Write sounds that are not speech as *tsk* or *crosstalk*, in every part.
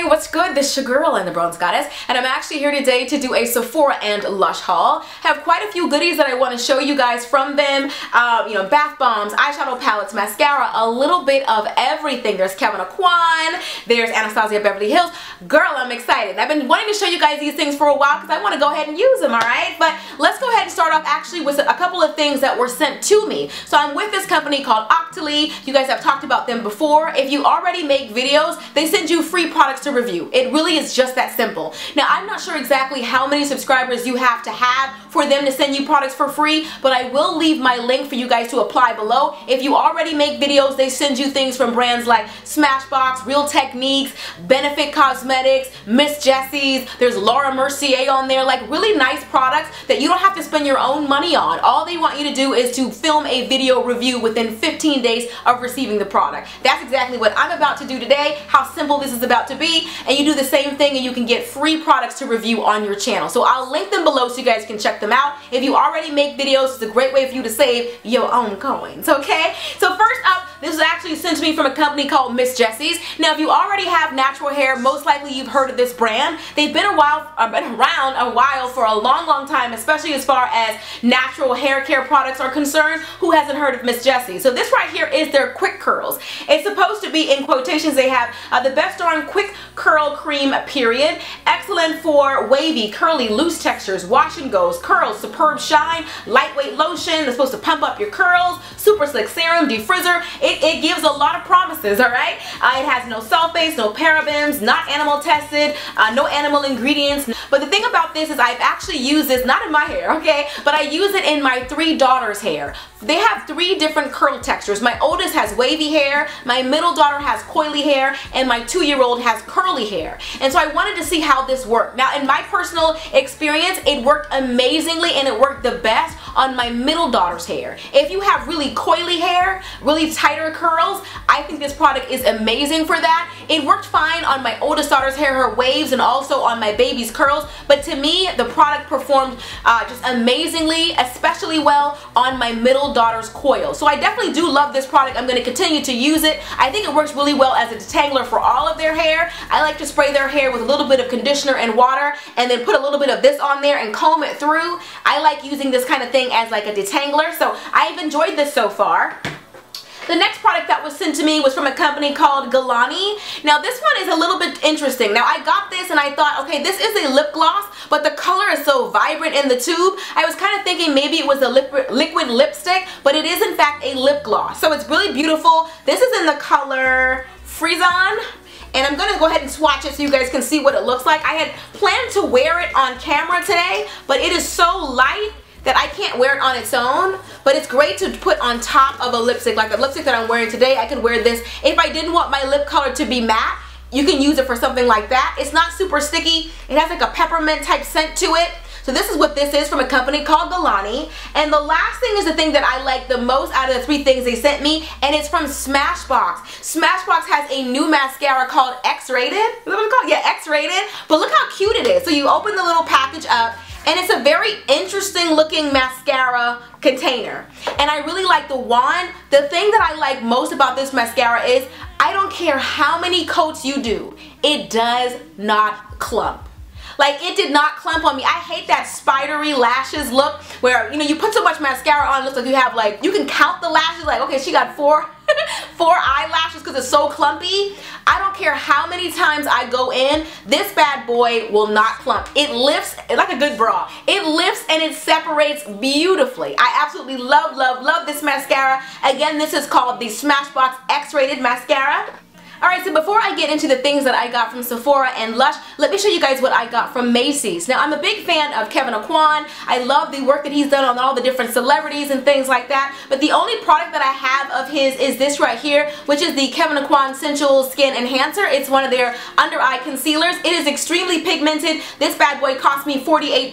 Hey, what's good? This is your girl and the Bronze Goddess, and I'm actually here today to do a Sephora and Lush haul. have quite a few goodies that I want to show you guys from them. Uh, you know, bath bombs, eyeshadow palettes, mascara, a little bit of everything. There's Kevyn Aucoin, there's Anastasia Beverly Hills. Girl, I'm excited. I've been wanting to show you guys these things for a while because I want to go ahead and use them, alright? But let's go ahead and start off actually with a couple of things that were sent to me. So I'm with this company called Octoly. You guys have talked about them before. If you already make videos, they send you free products to review. It really is just that simple. Now, I'm not sure exactly how many subscribers you have to have for them to send you products for free, but I will leave my link for you guys to apply below. If you already make videos, they send you things from brands like Smashbox, Real Techniques, Benefit Cosmetics, Miss Jessie's, there's Laura Mercier on there, like really nice products that you don't have to spend your own money on. All they want you to do is to film a video review within 15 days of receiving the product. That's exactly what I'm about to do today, how simple this is about to be, and you do the same thing and you can get free products to review on your channel. So I'll link them below so you guys can check them out. If you already make videos, it's a great way for you to save your own coins, okay? So first up, this was actually sent to me from a company called Miss Jessie's. Now, if you already have natural hair, most likely you've heard of this brand. They've been a while, uh, been around a while for a long, long time, especially as far as natural hair care products are concerned. Who hasn't heard of Miss Jessie? So this right here is their quick curls. It's supposed to be in quotations. They have uh, the best darn quick curl cream, period. Excellent for wavy, curly, loose textures, wash and goes, curls, superb shine, lightweight lotion. It's supposed to pump up your curls, super slick serum, defrizzer. It, it gives a lot of promises, alright? Uh, it has no sulfates, no parabens, not animal tested, uh, no animal ingredients. But the thing about this is I've actually used this, not in my hair, okay? But I use it in my three daughters' hair. They have three different curl textures. My oldest has wavy hair, my middle daughter has coily hair, and my two-year-old has curly hair. And so I wanted to see how this worked. Now, in my personal experience, it worked amazingly and it worked the best on my middle daughter's hair. If you have really coily hair, really tighter curls, I think this product is amazing for that. It worked fine on my oldest daughter's hair, her waves, and also on my baby's curls, but to me, the product performed uh, just amazingly, especially well on my middle daughter's coil. So I definitely do love this product. I'm going to continue to use it. I think it works really well as a detangler for all of their hair. I like to spray their hair with a little bit of conditioner and water and then put a little bit of this on there and comb it through. I like using this kind of thing as like a detangler. So I've enjoyed this so far. The next product that was sent to me was from a company called Galani. Now this one is a little bit interesting. Now I got this and I thought, okay, this is a lip gloss, but the color is so vibrant in the tube. I was kind of thinking maybe it was a liquid, liquid lipstick, but it is in fact a lip gloss. So it's really beautiful. This is in the color Frisson and I'm going to go ahead and swatch it so you guys can see what it looks like. I had planned to wear it on camera today, but it is so light that I can't wear it on its own, but it's great to put on top of a lipstick. Like the lipstick that I'm wearing today, I could wear this. If I didn't want my lip color to be matte, you can use it for something like that. It's not super sticky. It has like a peppermint type scent to it. So this is what this is from a company called Galani. And the last thing is the thing that I like the most out of the three things they sent me, and it's from Smashbox. Smashbox has a new mascara called X-Rated. Is that what it's called? Yeah, X-Rated. But look how cute it is. So you open the little package up, and it's a very interesting looking mascara container. And I really like the wand. The thing that I like most about this mascara is I don't care how many coats you do, it does not clump. Like it did not clump on me. I hate that spidery lashes look where, you know, you put so much mascara on, it looks like you have like, you can count the lashes like, okay, she got four *laughs* four eyelashes because it's so clumpy. I don't care how many times I go in, this bad boy will not clump. It lifts like a good bra. It lifts and it separates beautifully. I absolutely love, love, love this mascara. Again, this is called the Smashbox X-Rated Mascara. Alright, so before I get into the things that I got from Sephora and Lush, let me show you guys what I got from Macy's. Now, I'm a big fan of Kevyn Aucoin. I love the work that he's done on all the different celebrities and things like that. But the only product that I have of his is this right here, which is the Kevyn Aucoin Sensual Skin Enhancer. It's one of their under-eye concealers. It is extremely pigmented. This bad boy cost me $48,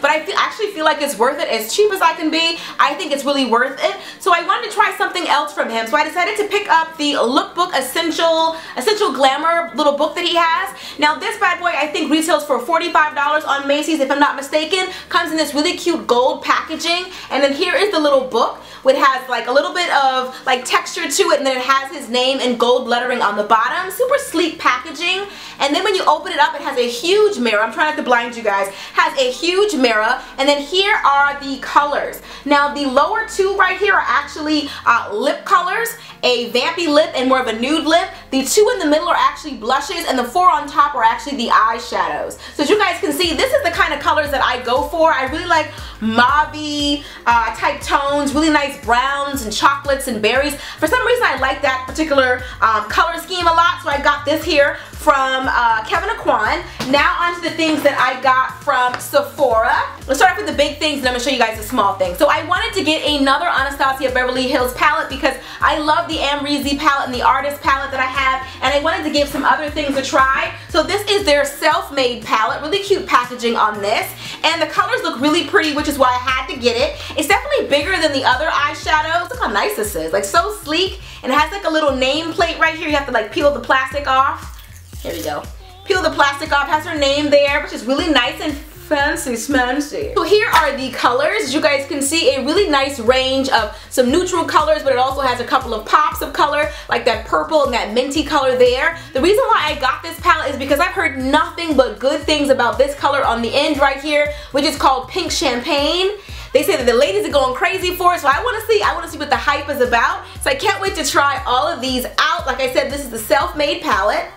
but I feel, actually feel like it's worth it. As cheap as I can be, I think it's really worth it. So I wanted to try something else from him. So I decided to pick up the Lookbook Essential Essential, Essential Glamour little book that he has. Now this bad boy I think retails for $45 on Macy's if I'm not mistaken. Comes in this really cute gold packaging and then here is the little book which has like a little bit of like texture to it and then it has his name in gold lettering on the bottom. Super sleek packaging And then when you open it up, it has a huge mirror. I'm trying not to blind you guys. Has a huge mirror. And then here are the colors. Now the lower two right here are actually uh, lip colors a vampy lip and more of a nude lip. The two in the middle are actually blushes and the four on top are actually the eyeshadows. So as you guys can see, this is the kind of colors that I go for. I really like mauve uh, type tones, really nice browns and chocolates and berries. For some reason, I like that particular um, color scheme a lot, so I got this here from uh, Kevyn Aucoin. Now onto the things that I got from Sephora. Let's start off with the big things and I'm to show you guys the small things. So I wanted to get another Anastasia Beverly Hills palette because I love the Amrezy palette and the artist palette that I have and I wanted to give some other things a try. So this is their self-made palette. Really cute packaging on this and the colors look really pretty which is why I had to get it. It's definitely bigger than the other eyeshadows. Look how nice this is. Like so sleek and it has like a little nameplate right here. You have to like peel the plastic off. Here we go. Peel the plastic off, has her name there, which is really nice and fancy smancy. So here are the colors. You guys can see a really nice range of some neutral colors, but it also has a couple of pops of color, like that purple and that minty color there. The reason why I got this palette is because I've heard nothing but good things about this color on the end right here, which is called Pink Champagne. They say that the ladies are going crazy for it, so I want to see. I want to see what the hype is about. So I can't wait to try all of these out. Like I said, this is the self-made palette.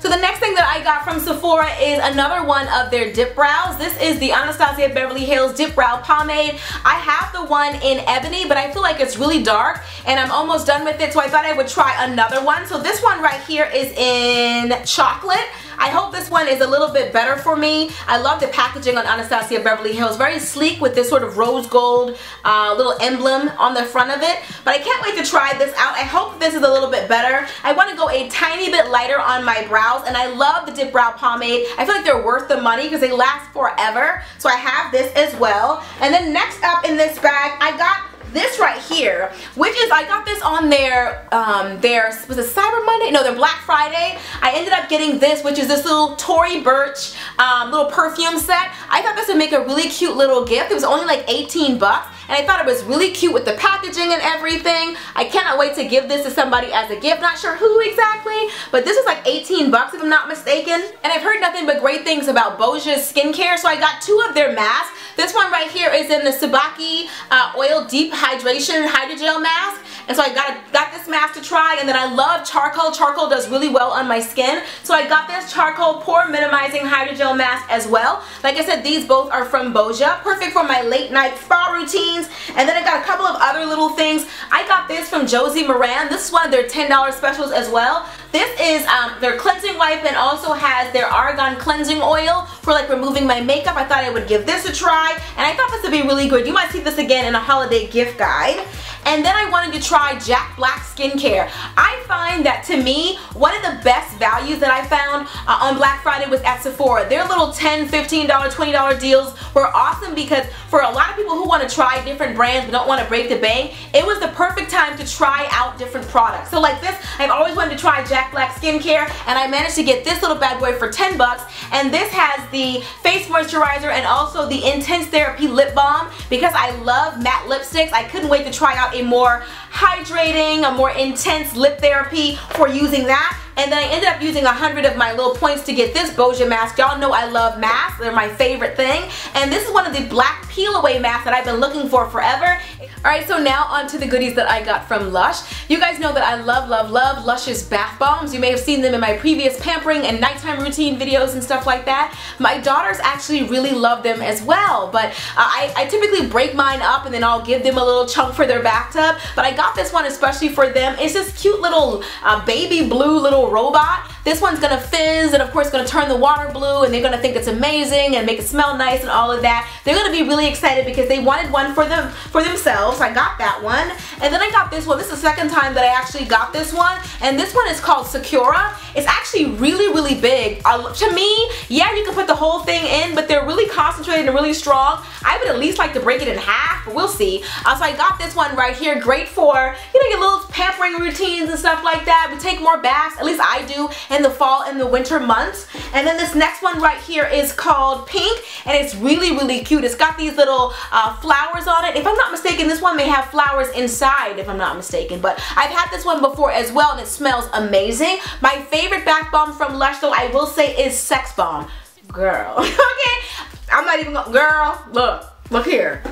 So the next thing that I got from Sephora is another one of their dip brows. This is the Anastasia Beverly Hills Dip Brow Pomade. I have the one in ebony, but I feel like it's really dark and I'm almost done with it, so I thought I would try another one. So this one right here is in chocolate. I hope this one is a little bit better for me. I love the packaging on Anastasia Beverly Hills. Very sleek with this sort of rose gold uh, little emblem on the front of it. But I can't wait to try this out. I hope this is a little bit better. I want to go a tiny bit lighter on my brows and I love the Dip Brow Pomade. I feel like they're worth the money because they last forever. So I have this as well. And then next up in this bag, I got this right here, which is, I got this on their, um, their, was it Cyber Monday? No, their Black Friday. I ended up getting this, which is this little Tory Burch um, little perfume set. I thought this would make a really cute little gift. It was only like 18 bucks and I thought it was really cute with the packaging and everything. I cannot wait to give this to somebody as a gift. Not sure who exactly, but this was like 18 bucks if I'm not mistaken. And I've heard nothing but great things about Boscia's skincare, so I got two of their masks. This one right here is in the Tsubaki uh, Oil Deep Hydration Hydrogel Mask. And so I got, got this mask to try and then I love charcoal. Charcoal does really well on my skin. So I got this charcoal pore minimizing hydrogel mask as well. Like I said, these both are from Boscia. Perfect for my late night spa routines. And then I got a couple of other little things. I got this from Josie Maran. This is one of their $10 specials as well. This is um, their cleansing wipe and also has their argan cleansing oil for like removing my makeup. I thought I would give this a try and I thought this would be really good. You might see this again in a holiday gift guide. And then I wanted to try Jack Black Skincare. I find that to me, one of the best values that I found uh, on Black Friday was at Sephora. Their little $10, $15, $20 deals were awesome because for a lot of people who want to try different brands but don't want to break the bank, it was the perfect time to try out different products. So like this, I've always wanted to try Jack Black Skincare and I managed to get this little bad boy for 10 bucks and this has the face moisturizer and also the Intense Therapy Lip Balm because I love matte lipsticks. I couldn't wait to try out a more hydrating, a more intense lip therapy for using that. And then I ended up using a hundred of my little points to get this Boscia mask. Y'all know I love masks. They're my favorite thing. And this is one of the black peel away masks that I've been looking for forever. Alright, so now on to the goodies that I got from Lush. You guys know that I love, love, love Lush's bath bombs. You may have seen them in my previous pampering and nighttime routine videos and stuff like that. My daughters actually really love them as well, but uh, I, I typically break mine up and then I'll give them a little chunk for their bathtub. But I got this one especially for them. It's this cute little uh, baby blue little robot. This one's gonna fizz and of course gonna turn the water blue and they're gonna think it's amazing and make it smell nice and all of that. They're gonna be really excited because they wanted one for them for themselves I got that one. And then I got this one. This is the second time that I actually got this one. And this one is called Sakura. It's actually really, really big. Uh, to me, yeah, you can put the whole thing in, but they're really concentrated and really strong. I would at least like to break it in half, but we'll see. Uh, so I got this one right here. Great for, you know, your little pampering routines and stuff like that. We take more baths, at least I do. And in the fall and the winter months. And then this next one right here is called Pink, and it's really, really cute. It's got these little uh, flowers on it. If I'm not mistaken, this one may have flowers inside, if I'm not mistaken. But I've had this one before as well, and it smells amazing. My favorite bath bomb from Lush, though, I will say, is Sex Bomb. Girl, *laughs* okay? I'm not even gonna, girl, look, look here.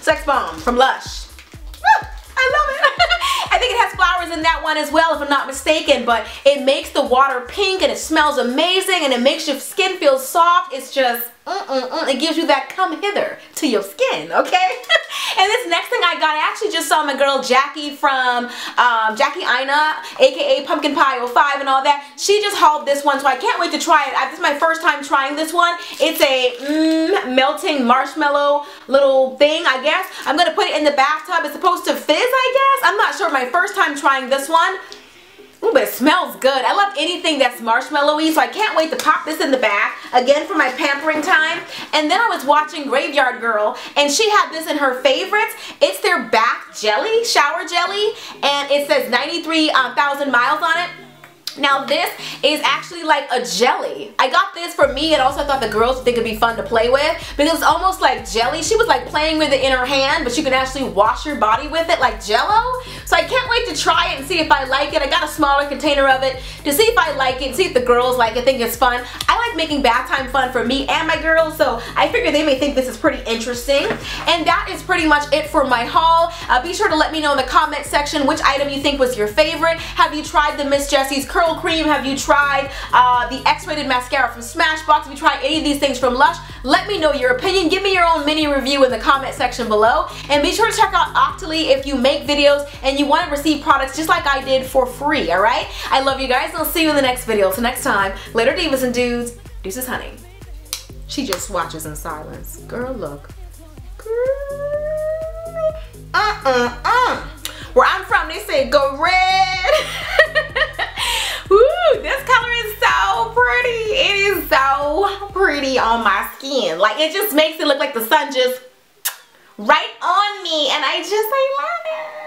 Sex Bomb from Lush. Flowers in that one as well if I'm not mistaken but it makes the water pink and it smells amazing and it makes your skin feel soft. It's just Mm -mm. It gives you that come hither to your skin, okay? *laughs* and this next thing I got, I actually just saw my girl Jackie from um, Jackie Aina, aka Pumpkin Pie 05 and all that. She just hauled this one, so I can't wait to try it. This is my first time trying this one. It's a mm, melting marshmallow little thing, I guess. I'm going to put it in the bathtub. It's supposed to fizz, I guess. I'm not sure. My first time trying this one. Ooh, but it smells good. I love anything that's marshmallowy, so I can't wait to pop this in the bath, again for my pampering time. And then I was watching Graveyard Girl, and she had this in her favorites. It's their bath jelly, shower jelly, and it says 93,000 uh, miles on it. Now this is actually like a jelly. I got this for me and also I thought the girls think it'd be fun to play with because it's almost like jelly. She was like playing with it in her hand but you can actually wash your body with it like jello. So I can't wait to try it and see if I like it. I got a smaller container of it to see if I like it, see if the girls like it, think it's fun. I like making bath time fun for me and my girls so I figure they may think this is pretty interesting. And that is pretty much it for my haul. Uh, be sure to let me know in the comment section which item you think was your favorite. Have you tried the Miss Jessie's Curl Curl Cream? Have you tried uh, the X-Rated Mascara from Smashbox? Have you tried any of these things from Lush? Let me know your opinion. Give me your own mini review in the comment section below. And be sure to check out Octoly if you make videos and you want to receive products just like I did for free, alright? I love you guys and I'll see you in the next video. Till next time, later divas and dudes, deuces honey. She just watches in silence. Girl, look. Girl. Uh-uh-uh. Where I'm from, they say go red. Is so pretty on my skin. Like it just makes it look like the sun just *tsk* right on me. And I just, I love it.